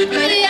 Yeah.